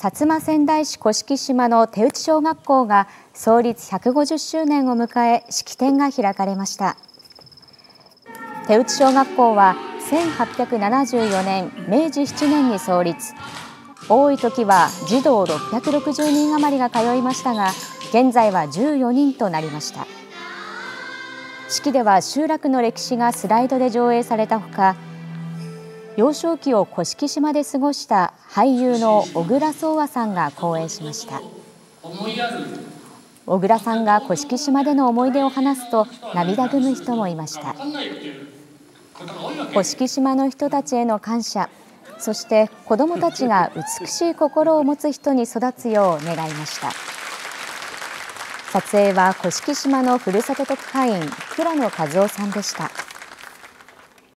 薩摩仙台市甑島の手打小学校が創立150周年を迎え式典が開かれました。手打小学校は1874年明治7年に創立。多い時は児童660人余りが通いましたが現在は14人となりました。式では集落の歴史がスライドで上映されたほか幼少期を甑島で過ごした俳優の小倉壮和さんが講演しました。小倉さんが甑島での思い出を話すと涙ぐむ人もいました。甑島の人たちへの感謝そして子どもたちが美しい心を持つ人に育つよう願いました。撮影は甑島のふるさと特派員倉野和夫さんでした。